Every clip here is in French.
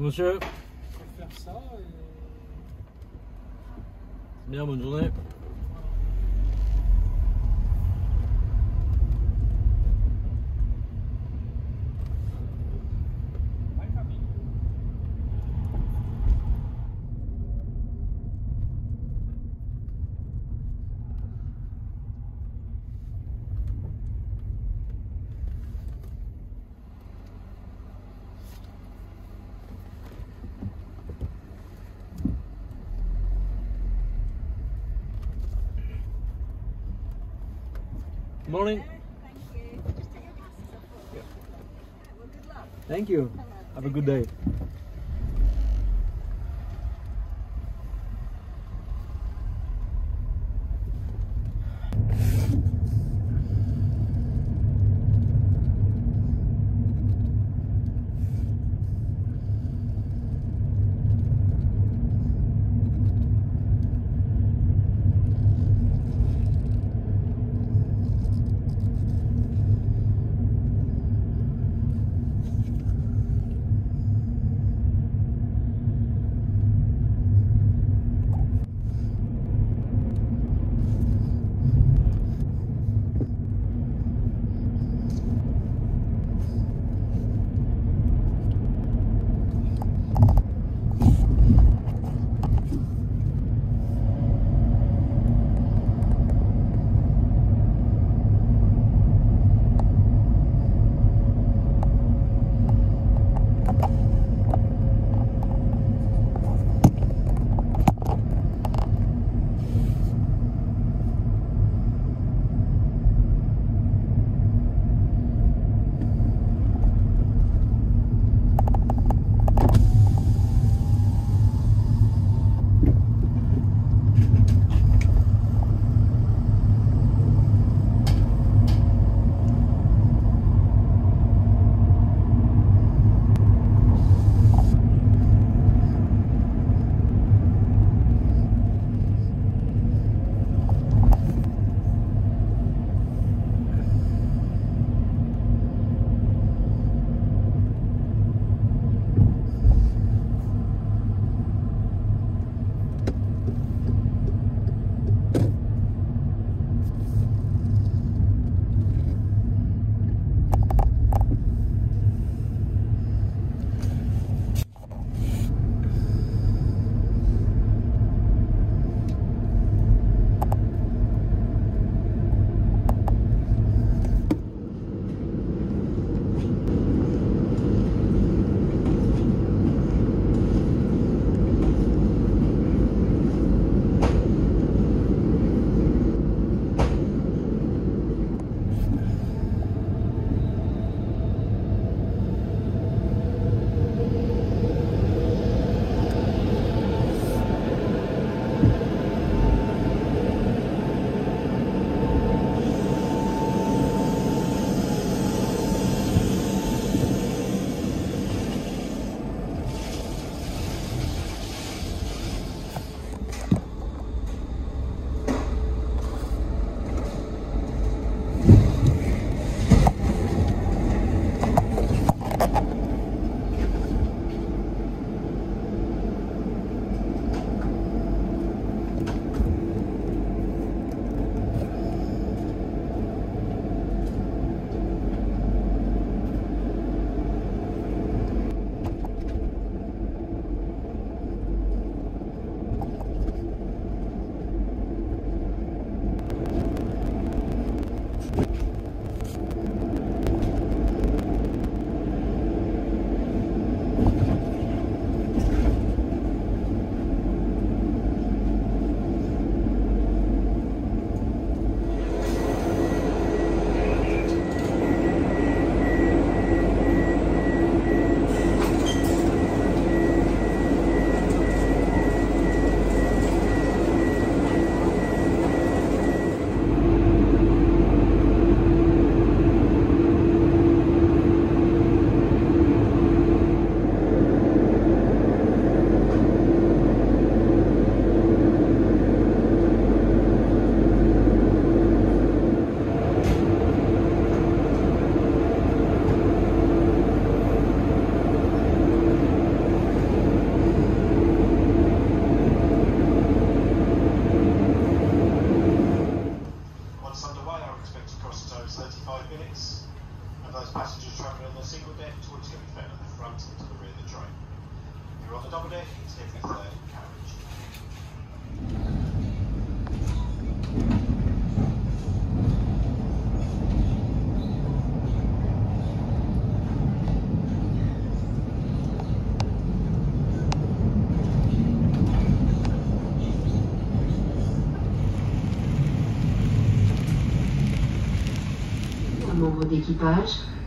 Monsieur, Je vais faire ça et... bien, bonne journée. Thank you. Have a good day.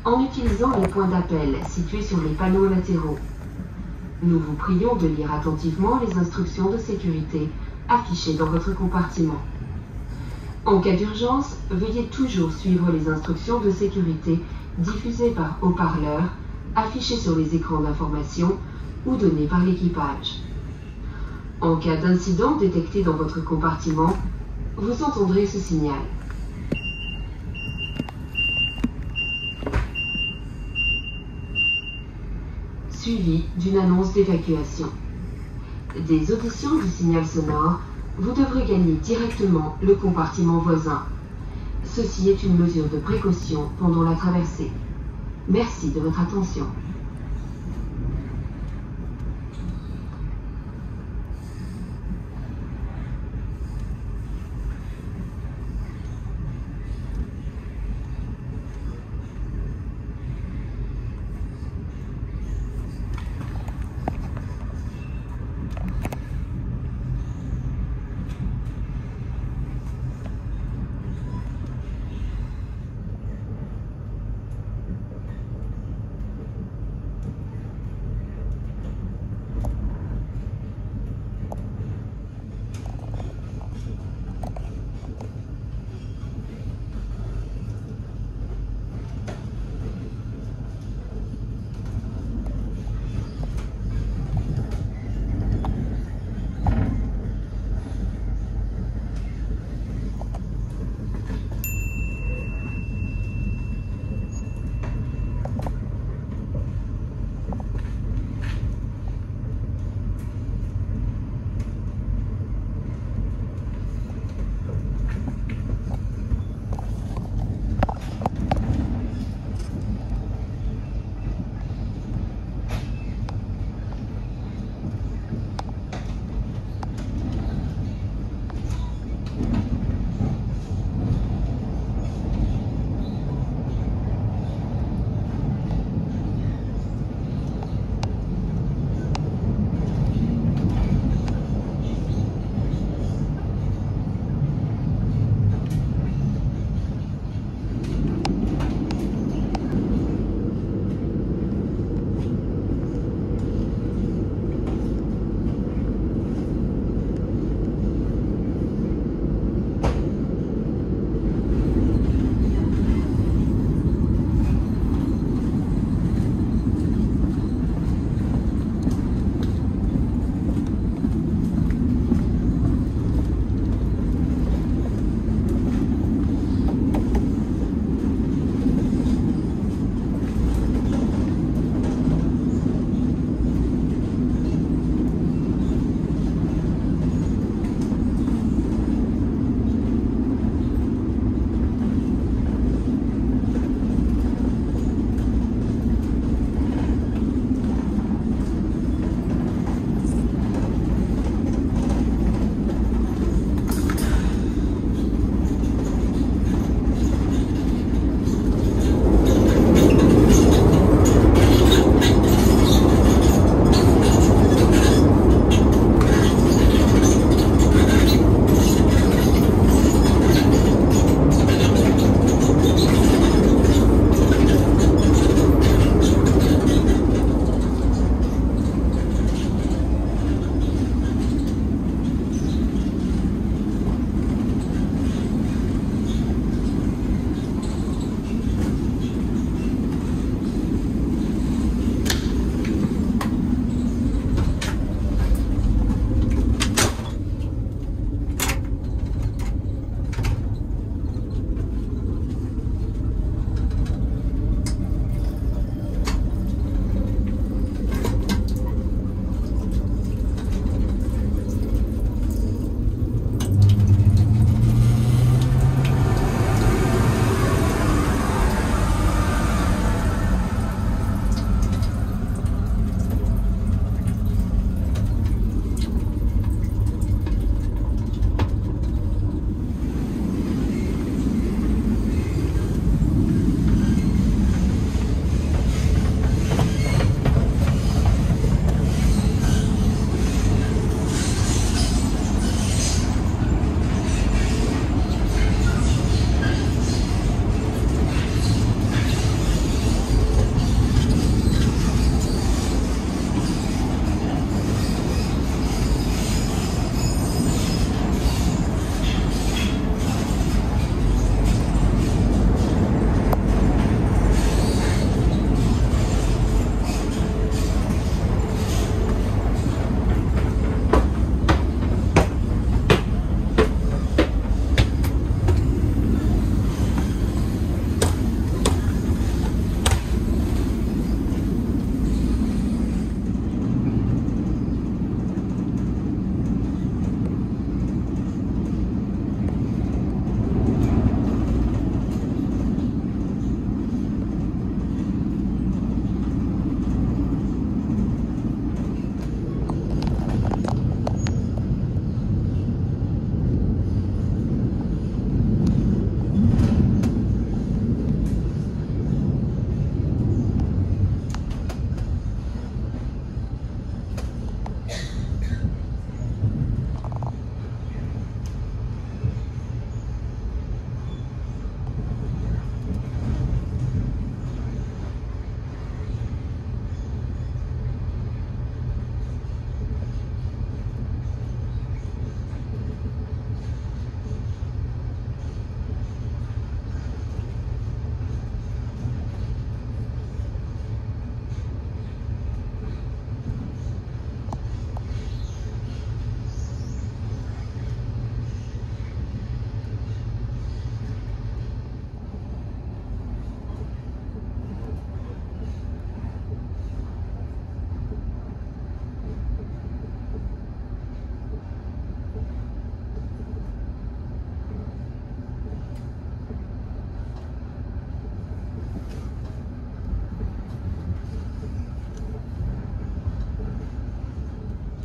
En utilisant les points d'appel situés sur les panneaux latéraux. Nous vous prions de lire attentivement les instructions de sécurité affichées dans votre compartiment. En cas d'urgence, veuillez toujours suivre les instructions de sécurité diffusées par haut-parleur, affichées sur les écrans d'information ou données par l'équipage. En cas d'incident détecté dans votre compartiment, vous entendrez ce signal. Suivi d'une annonce d'évacuation. Des auditions du signal sonore, vous devrez gagner directement le compartiment voisin. Ceci est une mesure de précaution pendant la traversée. Merci de votre attention.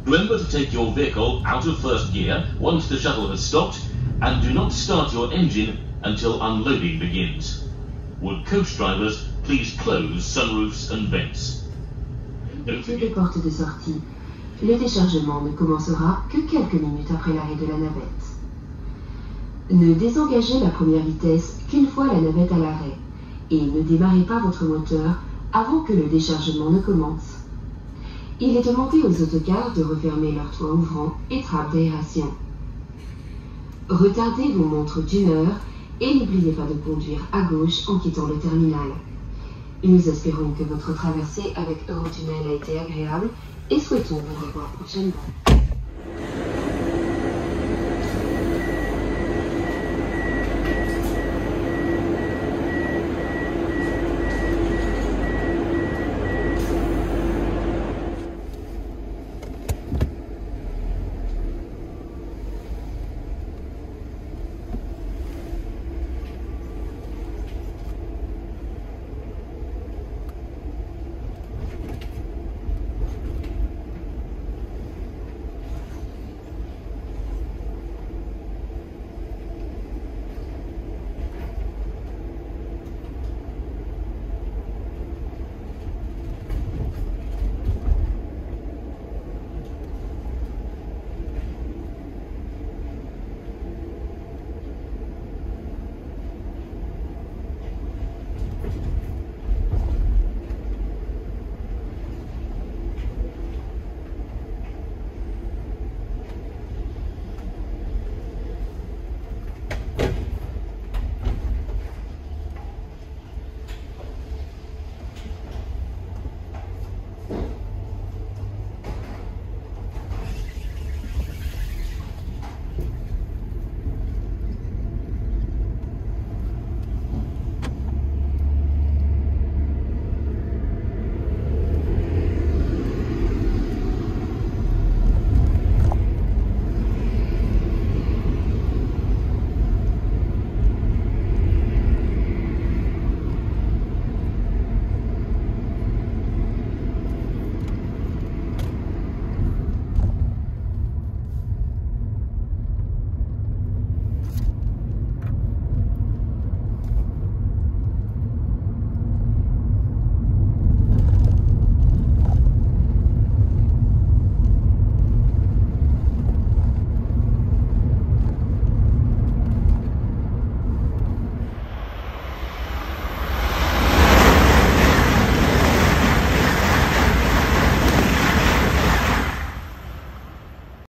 Remember to take your vehicle out of first gear once the shuttle has stopped and do not start your engine until unloading begins. Would coach drivers please close sunroofs and vents? Des forget portes de sortie. Le déchargement ne commencera que quelques minutes après l'arrêt de la navette. Ne désengagez la première vitesse qu'une fois la navette à l'arrêt et ne démarrez pas votre moteur avant que le déchargement ne commence. Il est demandé aux autocars de refermer leur toit ouvrant et trappe d'aération. Retardez vos montres d'une heure et n'oubliez pas de conduire à gauche en quittant le terminal. Nous espérons que votre traversée avec Eurotunnel a été agréable et souhaitons vous revoir prochainement.